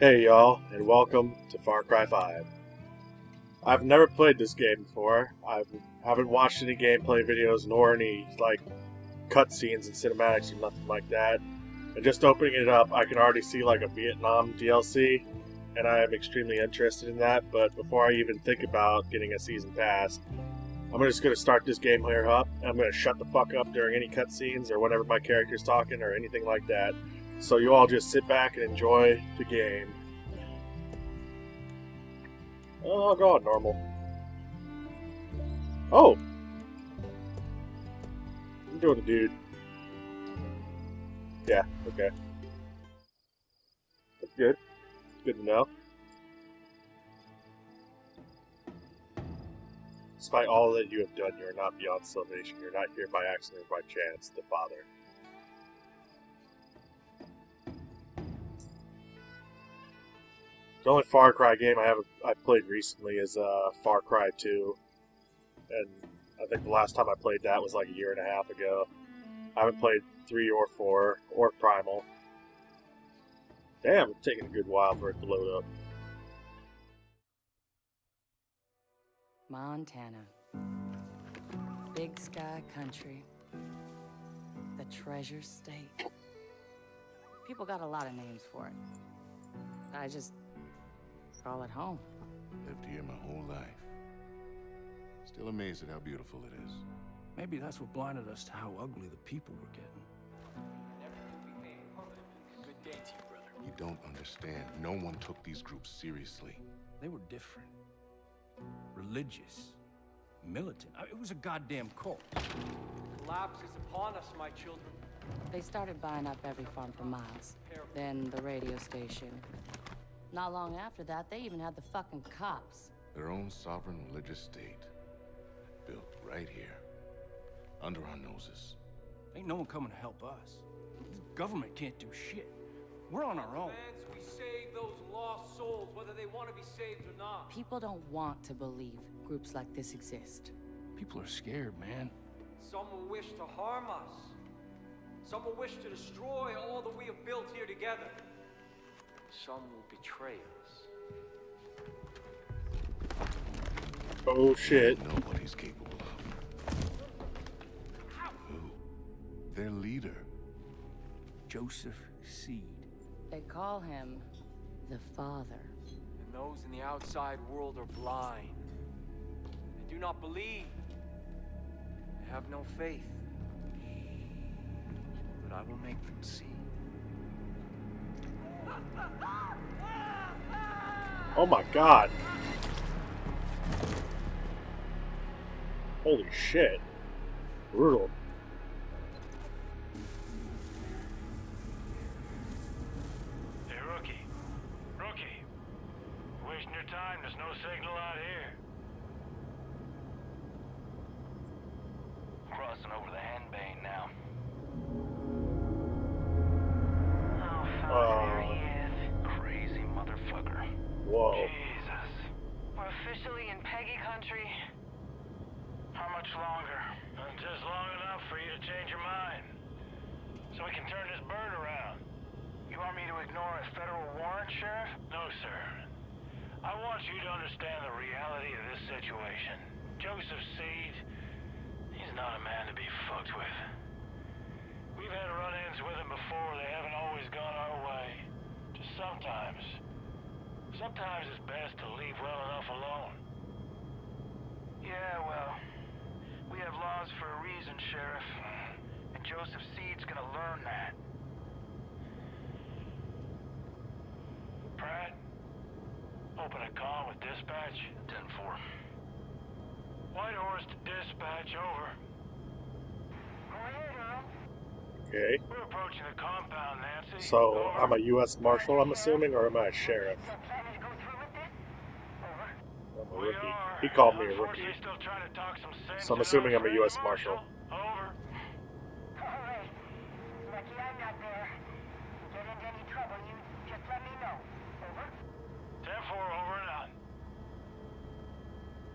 Hey y'all, and welcome to Far Cry 5. I've never played this game before. I haven't watched any gameplay videos nor any like cutscenes and cinematics or nothing like that. And just opening it up, I can already see like a Vietnam DLC, and I am extremely interested in that. But before I even think about getting a season pass, I'm just gonna start this game here up. I'm gonna shut the fuck up during any cutscenes or whenever my character's talking or anything like that. So you all just sit back and enjoy the game. Oh god, normal. Oh! I'm doing a dude. Yeah, okay. That's good. Good to know. Despite all that you have done, you are not beyond salvation. You're not here by accident or by chance, the Father. The only Far Cry game I haven't I played recently is uh, Far Cry 2, and I think the last time I played that was like a year and a half ago. I haven't played three or four or Primal. Damn, it's taking a good while for it to load up. Montana. Big sky country. The treasure state. People got a lot of names for it. I just call it home. Lived here my whole life. Still amazed at how beautiful it is. Maybe that's what blinded us to how ugly the people were getting. Good day to you, brother. You don't understand. No one took these groups seriously. They were different. Religious. Militant. I- It was a goddamn cult. Collapse is upon us, my children. They started buying up every farm for miles. Then the radio station. Not long after that, they even had the fucking cops. Their own sovereign religious state. Built right here. Under our noses. Ain't no one coming to help us. The government can't do shit. We're on our own. Plans we save those lost souls, whether they want to be saved or not. People don't want to believe groups like this exist. People are scared, man. Some will wish to harm us. Some will wish to destroy all that we have built here together. Some will betray us. Oh shit. Nobody's capable of. Who? Their leader. Joseph Seed. They call him the Father. And those in the outside world are blind. They do not believe. They have no faith. But I will make them see. Oh my god. Holy shit. Brutal. Hey, rookie. Rookie. Wasting your time. There's no signal out here. Crossing over the Henbane now. Oh, fuck, Oh. there he is. Crazy motherfucker. Whoa. Jesus. We're officially in Peggy country. How much longer? Uh, Just long enough for you to change your mind. So we can turn this bird around. You want me to ignore a federal warrant, Sheriff? No, sir. I want you to understand the reality of this situation. Joseph Seed, he's not a man to be fucked with. We've had run-ins with him before. They haven't always gone our way. Just sometimes. Sometimes it's best to leave well enough alone. Yeah, well, we have laws for a reason, Sheriff. And Joseph Seed's gonna learn that. Pratt, open a call with dispatch. 10-4. Whitehorse to dispatch, over. Okay. We're approaching the compound, Nancy. So Over. I'm a U.S. Marshal, I'm assuming, or am I a sheriff? Planning to go through with this? Over. I'm a We rookie. He called me a rookie. Unfortunately, still trying to talk some sense So I'm assuming I'm a US Marshal. Over. All right. Lucky I'm not there. Get into any trouble, you just let me know. Over. 10-4, over and out.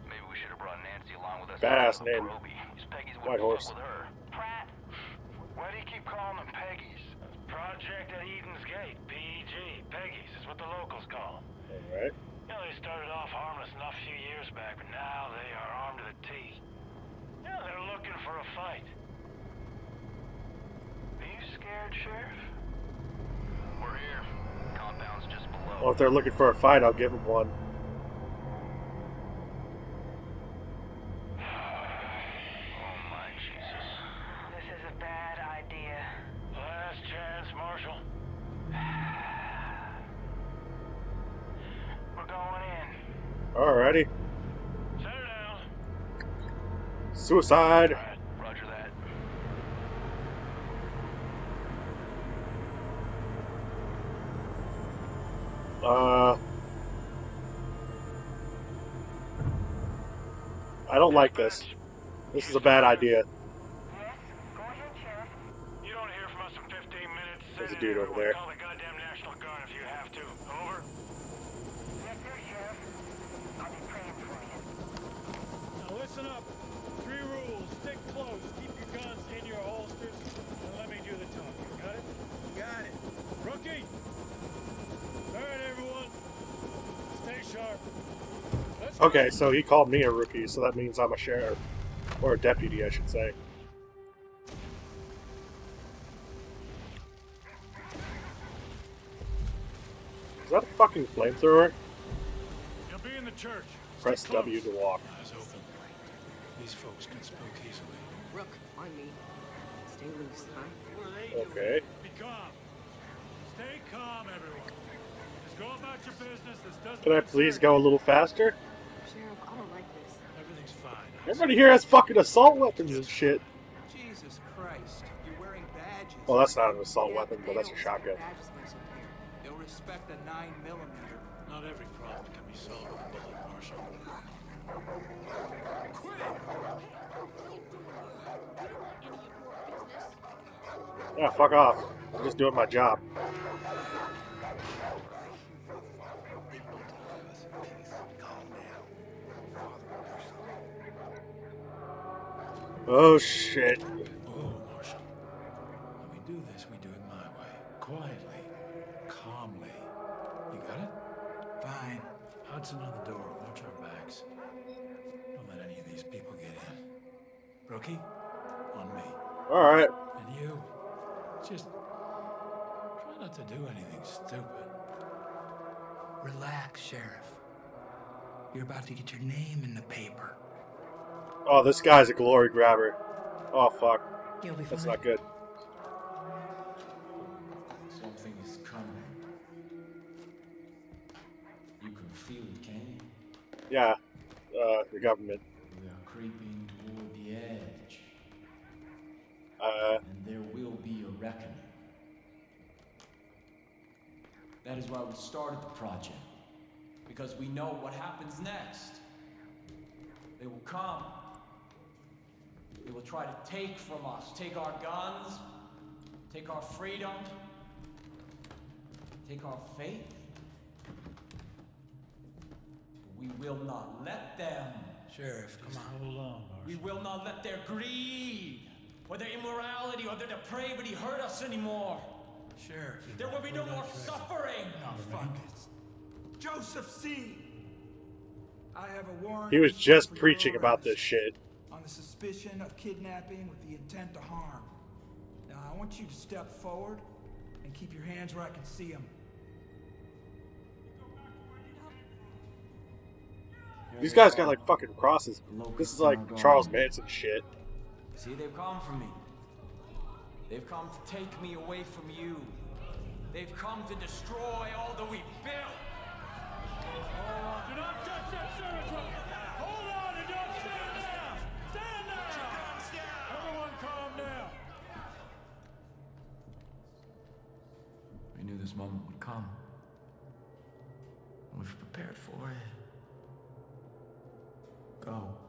Maybe we should have brought Nancy along with us. Badass to name. Proby. These Peggy's White horse. with her. Pratt. Why do you keep calling them Peggy's? Project at Eden's Gate, PEG. Peggy's is what the locals call them. Alright. You know, they started off harmless enough a few years back, but now they are armed to the teeth. Yeah, they're looking for a fight. Are you scared, Sheriff? We're here. Compound's just below. Well, if they're looking for a fight, I'll give them one. Suicide. Roger that. Uh. I don't like this. This is a bad idea. Yes? Go ahead, Sheriff. You don't hear from us in 15 minutes. There's a dude over there. Call the goddamn National Guard if you have to. Over. Yes, sir, Sheriff. I'll be praying for you. Now listen up. Three rules. Stick close. Keep your guns in your holsters. And let me do the talking. Got it? Got it. Rookie! Alright, everyone. Stay sharp. Let's. Okay, so he called me a rookie, so that means I'm a sheriff. Or a deputy, I should say. Is that a fucking flamethrower? You'll be in the church. Press. W to walk. Eyes open. These folks can spook easily. Rook, on me. Stay loose, huh? Okay. Be calm. Stay calm, everyone. Just go about your business. This doesn't Can I please go a little faster? Sheriff, I don't like this. Everything's fine. Everybody here has fucking assault weapons and shit. Jesus Christ. You're wearing badges. Well, that's not an assault Yeah, weapon, but that's a shotgun. respect badges much up here. They'll respect a 9 millimeter. Not every problem can be solved with a bullet, Marshal. Yeah, fuck off. I'm just doing my job. Oh shit. Oh, Marshal. When we do this, we do it my way. Quietly. Calmly. You got it? Fine. Hudson on Rookie, on me. Alright. And you, just try not to do anything stupid. Relax, Sheriff. You're about to get your name in the paper. Oh, this guy's a glory grabber. Oh fuck. You'll be fine. That's not good. Something is coming. You can feel it, can you? Yeah. Uh, the government. We are creeping Uh, and there will be a reckoning. That is why we started the project. Because we know what happens next. They will come. They will try to take from us, take our guns, take our freedom, take our faith. We will not let them. Sheriff, come on. Hold on, We will not let their greed, or their immorality, or their depravity hurt us anymore. Sure. There will be no more suffering. Oh, fuck it. Joseph Seed. I have a warrant. he was just preaching about this shit. On the suspicion of kidnapping with the intent to harm. Now, I want you to step forward and keep your hands where I can see them. These guys got like fucking crosses. This is like Charles Manson shit. See, they've come for me. They've come to take me away from you. They've come to destroy all that we built. Oh, do not touch that service! Hold on and don't stand down! Stand down! Everyone calm down! We knew this moment would come. We've prepared for it. Go.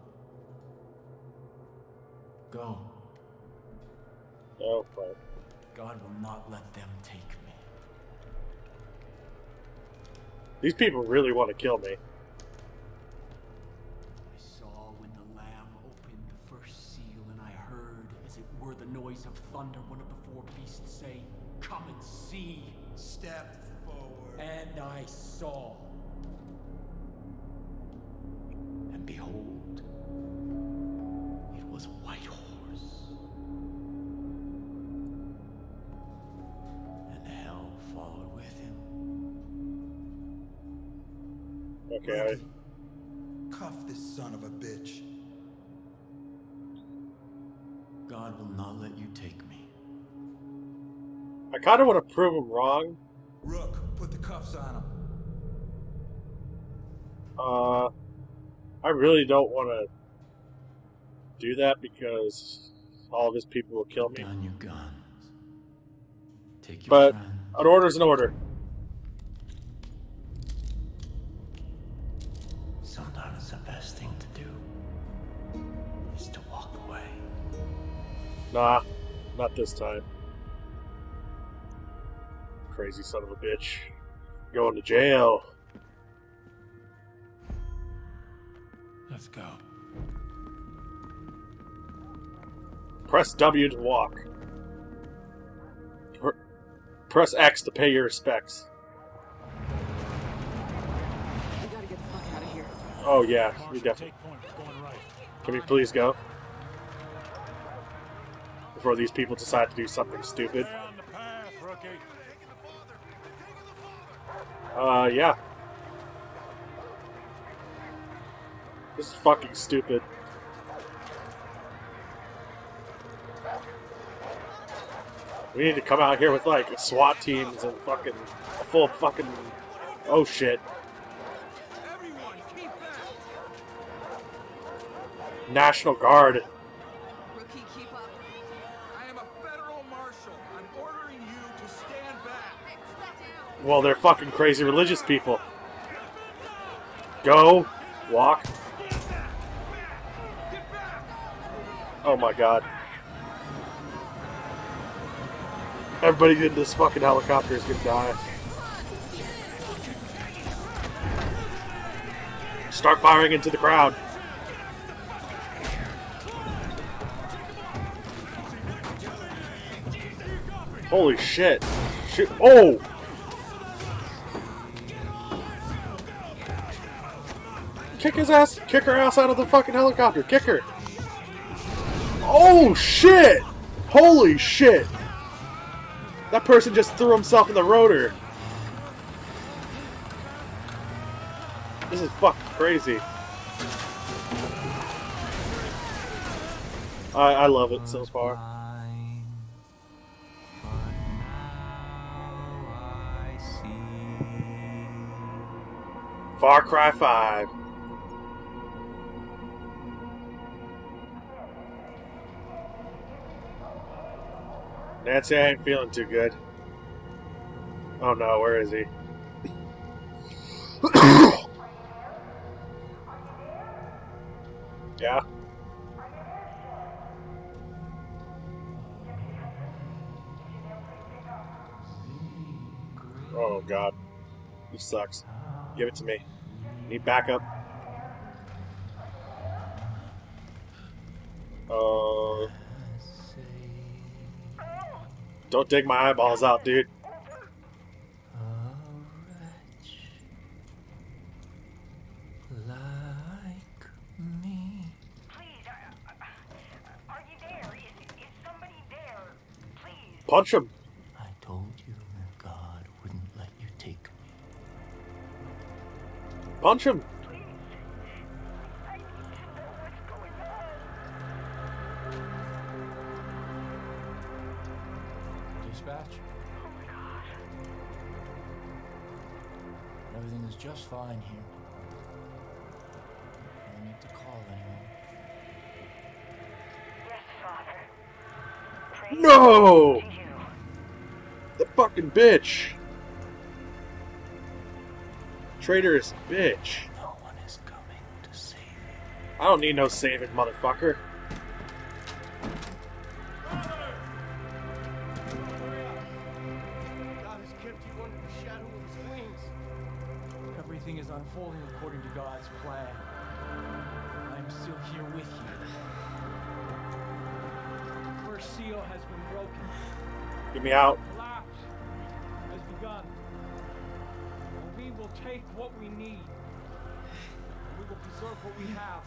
Go. Oh fuck. God will not let them take me. These people really want to kill me. I saw when the Lamb opened the first seal, and I heard, as it were the noise of thunder, one of the four beasts say, Come and see. see. Step forward. And I saw. Okay. Cuff this son of a bitch. God will not let you take me. I kind of want to prove him wrong. Rook, put the cuffs on him. Uh, I really don't want to do that because all of his people will kill me. Down your guns. Take your But friend. an order's an order. Nah, not this time. Crazy son of a bitch. Going to jail. Let's go. Press W to walk. Pr- press X to pay your respects. We gotta get the fuck out of here. Oh yeah, we definitely. Can we please go? Before these people decide to do something stupid. Uh, yeah. This is fucking stupid. We need to come out here with like SWAT teams and fucking a full fucking oh shit. National Guard. Rookie, keep up. I am a federal marshal. I'm ordering you to stand back. Well, they're fucking crazy religious people. Go, walk. Oh my god. Everybody in this fucking helicopter is gonna die. Start firing into the crowd. Holy shit. Shit. Oh! Kick his ass! Kick her ass out of the fucking helicopter! Kick her! Oh shit! Holy shit! That person just threw himself in the rotor. This is fucking crazy. I, I love it so far. Far Cry 5. Nancy, I ain't feeling too good. Oh no, where is he? yeah? Oh god. He sucks. Give it to me. Need backup. Uh. Don't dig my eyeballs out, dude. Like me. Please, are you there? Is, is somebody there? Please. Punch him. I told you God wouldn't let you take me. Punch him. Bitch. Traitorous bitch. No one is coming to save you. I don't need no saving, motherfucker. God has kept you under the shadow of his wings. Everything is unfolding according to God's plan. I'm still here with you. The first seal has been broken. Get me out. Take what we need. We will preserve what we have.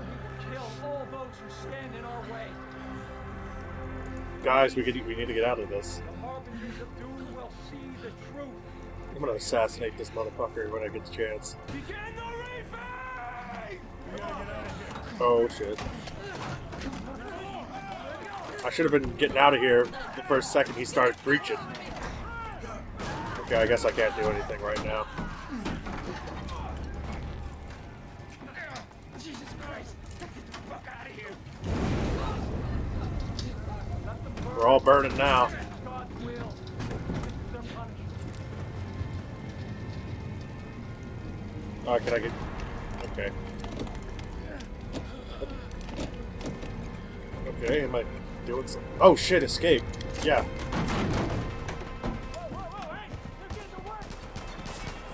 We will kill all those who stand in our way. Guys, we could we need to get out of this. The harbingers of doom will see the truth. I'm gonna assassinate this motherfucker when I get the chance. Begin the reaping! Oh shit. I should have been getting out of here the first second he started breaching. Okay, I guess I can't do anything right now. Jesus Christ! Get the fuck out of here! We're all burning now. God's will. This is their punishment. Oh, can I get... Okay. Okay, am I doing something? Oh shit, escape. Yeah.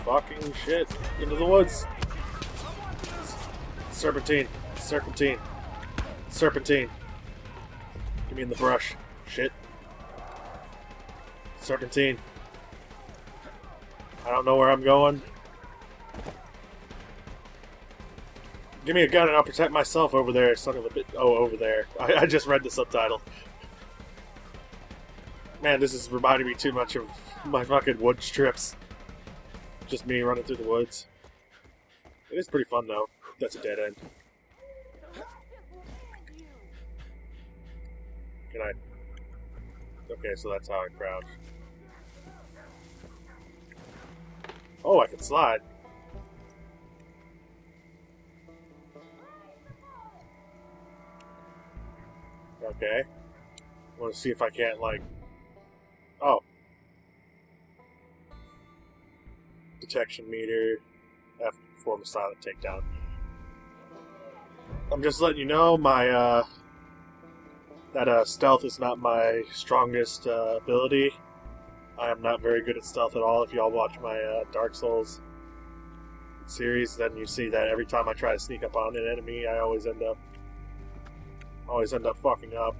Fucking shit. Into the woods. Serpentine. Serpentine. Serpentine. Give me in the brush. Shit. Serpentine. I don't know where I'm going. Give me a gun and I'll protect myself over there, son of a bit. Oh, over there. I, I just read the subtitle. Man, this is reminding me too much of my fucking wood trips. Just me running through the woods. It is pretty fun though. That's a dead end. Can I? Okay, so that's how I crouch. Oh, I can slide. Okay. want to see if I can't, like... Detection meter. after perform a silent takedown. I'm just letting you know, my, uh... That, uh, stealth is not my strongest, uh, ability. I am not very good at stealth at all. If y'all watch my, uh, Dark Souls series, then you see that every time I try to sneak up on an enemy, I always end up always end up fucking up.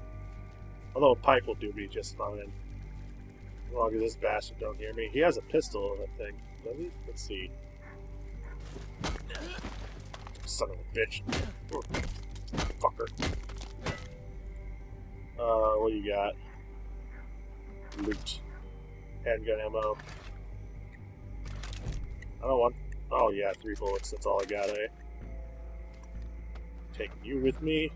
Although a pipe will do me just fine. As long as this bastard don't hear me. He has a pistol, I think. Does he? Let's see. Son of a bitch. Fucker. Uh, what do you got? Loot. Handgun ammo. I don't want... Oh yeah, three bullets. That's all I got, eh? Taking you with me.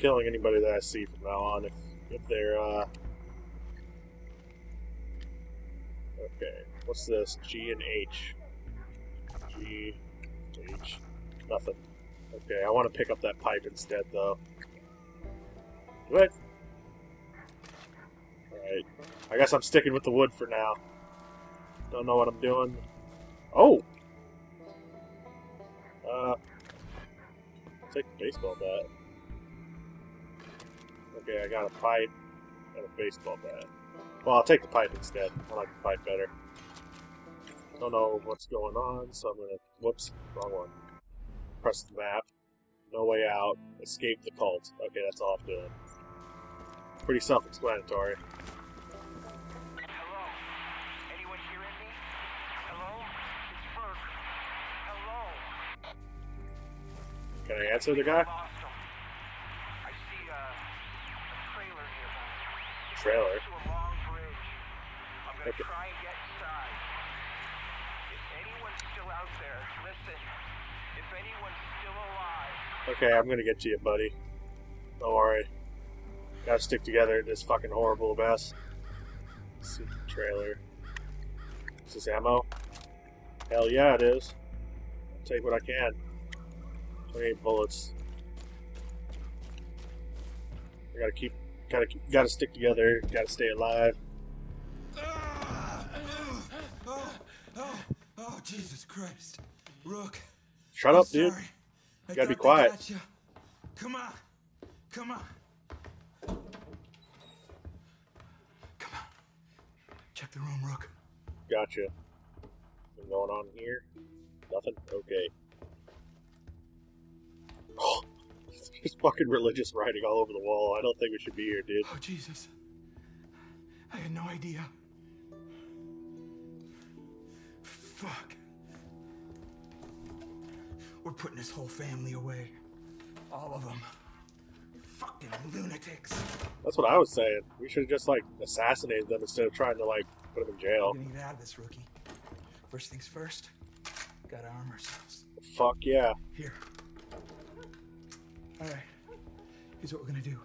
Killing anybody that I see from now on if if they're uh Okay. What's this? G and H. G H. Nothing. Okay, I want to pick up that pipe instead though. What? Alright. I guess I'm sticking with the wood for now. Don't know what I'm doing. Oh! Uh take the baseball bat. Okay, I got a pipe and a baseball bat. Well, I'll take the pipe instead. I like the pipe better. Don't know what's going on, so I'm gonna... Whoops, wrong one. Press the map. No way out. Escape the cult. Okay, that's all I'm doing. Pretty self-explanatory. Hello? Anyone hearing me? Hello? It's Ferg. Hello? Can I answer the guy? Still alive, Okay, I'm gonna get to you, buddy. Don't worry. Gotta stick together in this fucking horrible mess. Let's see the trailer. Is this ammo? Hell yeah, it is. I'll take what I can. 28 bullets. I gotta keep, gotta gotta stick together. Gotta stay alive. Oh, oh, oh, Jesus Christ. Rook. Shut I'm up, dude. sorry. You gotta be quiet. Come on. Come on. Come on. Check the room, Rook. Gotcha. What's going on here? Nothing? Okay. Oh, fucking religious writing all over the wall. I don't think we should be here, dude. Oh, Jesus. I had no idea. Fuck. We're putting this whole family away. All of them. Fucking lunatics. That's what I was saying. We should have just like assassinated them instead of trying to like put them in jail. We're gonna get out of this, rookie. First things first, gotta arm ourselves. Fuck yeah. Here. All right. Here's what we're gonna do.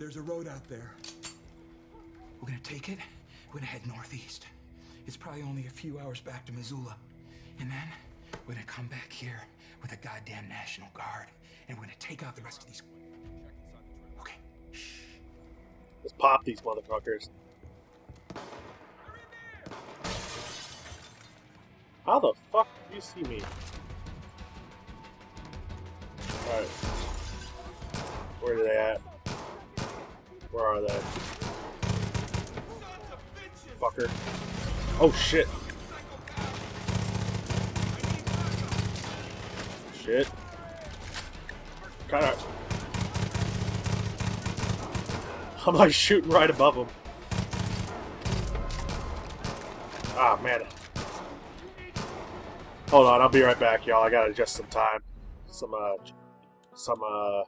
There's a road out there. We're gonna take it. We're gonna head northeast. It's probably only a few hours back to Missoula. And then we're gonna come back here with a goddamn National Guard. And we're gonna take out the rest of these. Okay. Let's pop these motherfuckers. How the fuck do you see me? Alright. Where are they at? Where are they? Fucker. Oh shit. Shit. Kinda. I'm like shooting right above him. Ah, man. Hold on, I'll be right back, y'all. I gotta adjust some time. Some, uh, some, uh,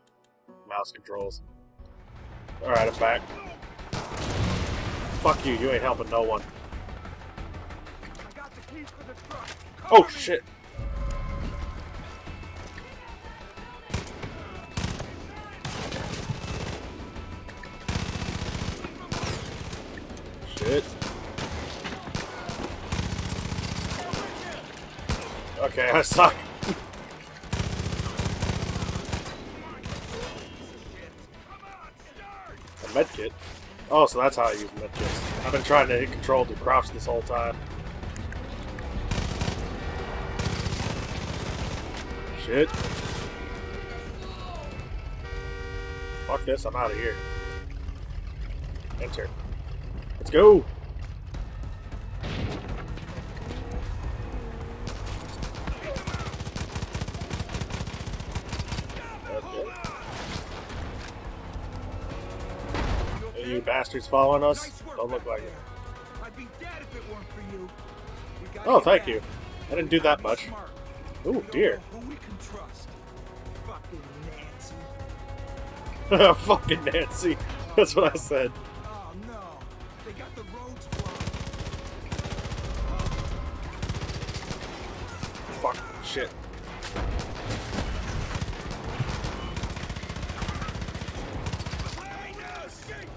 mouse controls. Alright, I'm back. Fuck you, you ain't helping no one. Oh, shit. Shit. Okay, I suck. Medkit? Oh, so that's how I use medkits. I've been trying to hit control to crouch this whole time. Shit. Fuck this, I'm out of here. Enter. Let's go! Bastards following us? Don't look like it. I'd be dead if it weren't for you. We got Oh, thank you. I didn't do that much. Oh dear. know we can trust. Fucking Nancy. Fucking Nancy. That's what I said. Oh no. They got the roads blocked. Fuck. Shit.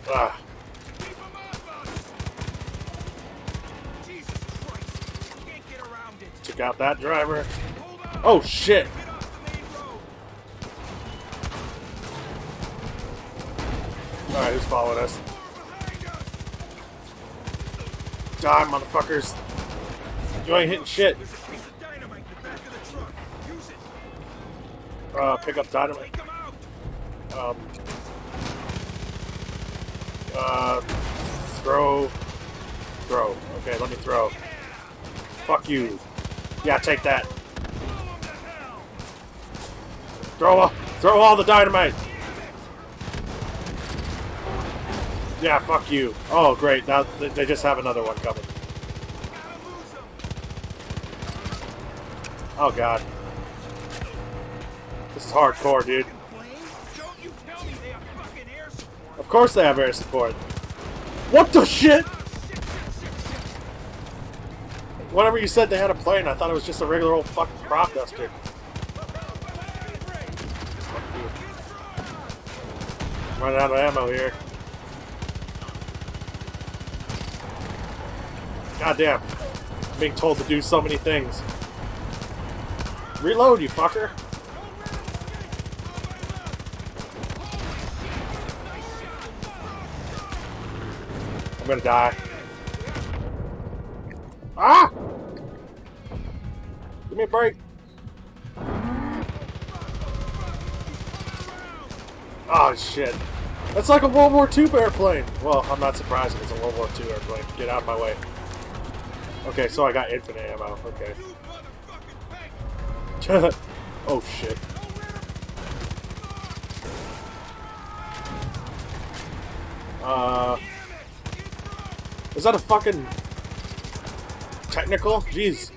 Ah. Jesus Christ. Can't get out that driver. Oh shit. Alright, who's following us? Die, motherfuckers. You ain't hitting shit. Uh, pick up dynamite. Um. Uh. Throw. Throw. Okay, let me throw. Fuck you. Yeah, take that. Throw, throw all the dynamite. Yeah, fuck you. Oh, great. Now they just have another one coming. Oh god. This is hardcore, dude. Of course they have air support. What the shit? Whenever you said they had a plane, I thought it was just a regular old fucking crop duster. I'm running out of ammo here. Goddamn. I'm being told to do so many things. Reload, you fucker. I'm gonna die. Give me a break. Oh, shit. That's like a World War II airplane. Well, I'm not surprised if it's a World War II airplane. Get out of my way. Okay, so I got infinite ammo. Okay. oh, shit. Uh... Is that a fucking... Technical? Jeez.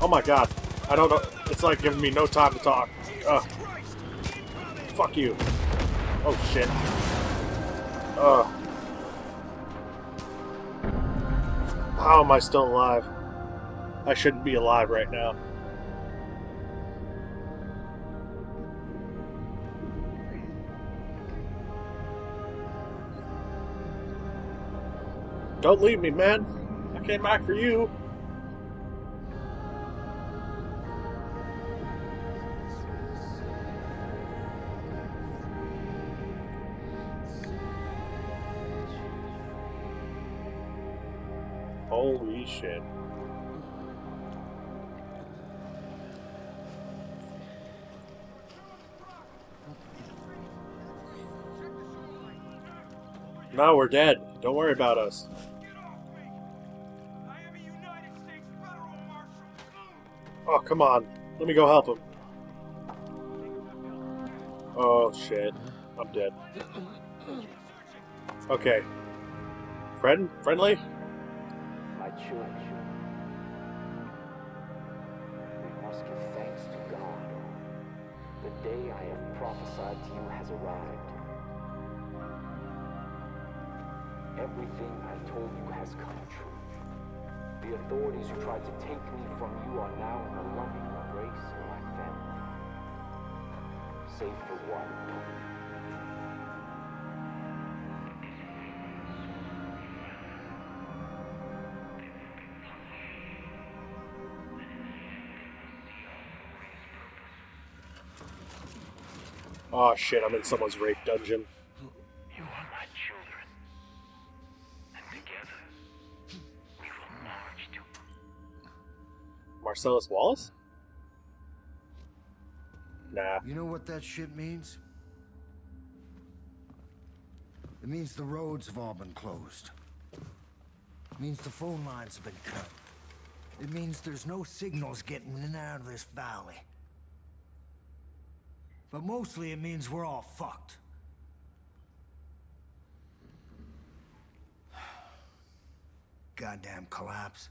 Oh my god. I don't know. It's like giving me no time to talk. Ugh. Fuck you. Oh shit. Ugh. How am I still alive? I shouldn't be alive right now. Don't leave me, man. I came back for you. Holy shit. No, we're dead. Don't worry about us. Oh, come on. Let me go help him. Oh, shit. I'm dead. Okay. Friend? Friendly? Children, we must give thanks to God. The day I have prophesied to you has arrived. Everything I told you has come true. The authorities who tried to take me from you are now in the loving embrace of my family. Save for one. Oh shit, I'm in someone's rape dungeon. You are my children. And together, we will march to Marcellus Wallace? Nah. You know what that shit means? It means the roads have all been closed. It means the phone lines have been cut. It means there's no signals getting in and out of this valley. But mostly it means we're all fucked. Goddamn collapse.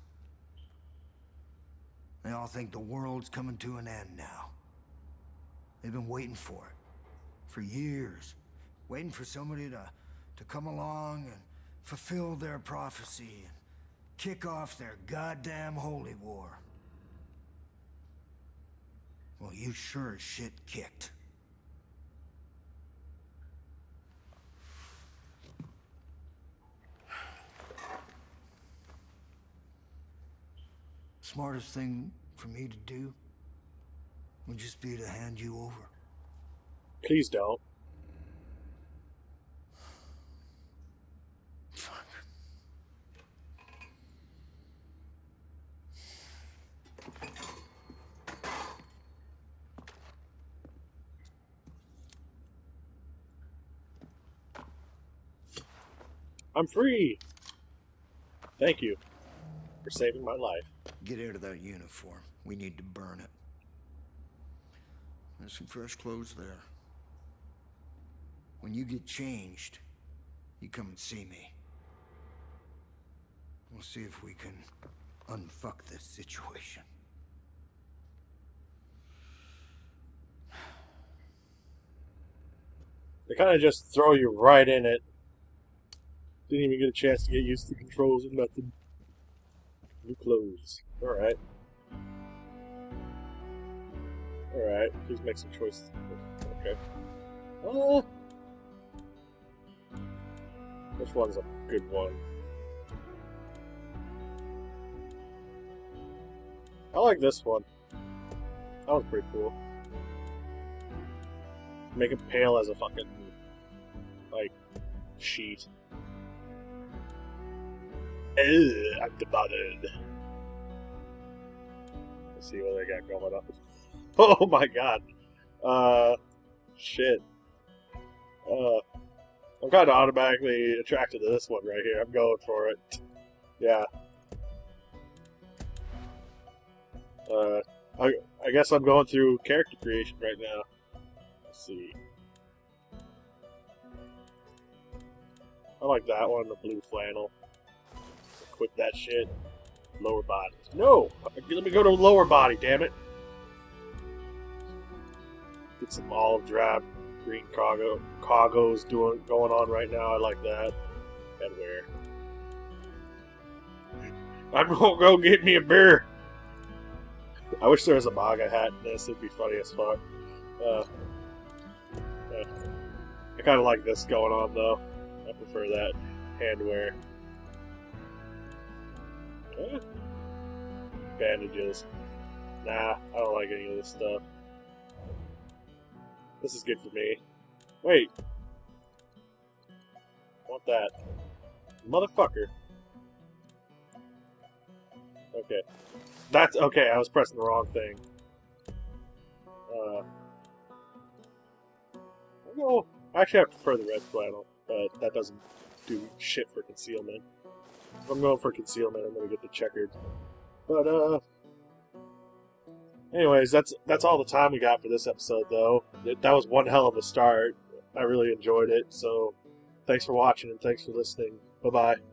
They all think the world's coming to an end now. They've been waiting for it. For years. Waiting for somebody to, to come along and fulfill their prophecy and kick off their goddamn holy war. Well, you sure as shit kicked. Smartest thing for me to do would just be to hand you over. Please don't. Fuck. I'm free! Thank you for saving my life. Get out of that uniform. We need to burn it. There's some fresh clothes there. When you get changed, you come and see me. We'll see if we can unfuck this situation. They kind of just throw you right in it. Didn't even get a chance to get used to the controls or nothing. New clothes. Alright. Alright, please make some choices. Okay. Oh! Which one's a good one? I like this one. That was pretty cool. Make it pale as a fucking, like, sheet. Ugh, I'm demoted. Let's see what they got going up. Oh my god. Uh, shit. Uh, I'm kind of automatically attracted to this one right here. I'm going for it. Yeah. Uh, I, I guess I'm going through character creation right now. Let's see. I like that one, the blue flannel. Equip that shit. Lower body. No! Let me go to lower body, damn it! Get some olive drab green cargo cargos doing going on right now. I like that. Headwear. I'm gonna go get me a beer. I wish there was a MAGA hat in this. It'd be funny as fuck. Uh. I kind of like this going on though. I prefer that handwear. Bandages. Nah, I don't like any of this stuff. This is good for me. Wait. Want that. Motherfucker. Okay. That's okay, I was pressing the wrong thing. Uh no, actually I prefer the red flannel, but that doesn't do shit for concealment. I'm going for concealment, I'm gonna get the checkered. But uh anyways, that's that's all the time we got for this episode though. That was one hell of a start. I really enjoyed it, so thanks for watching and thanks for listening. Bye bye.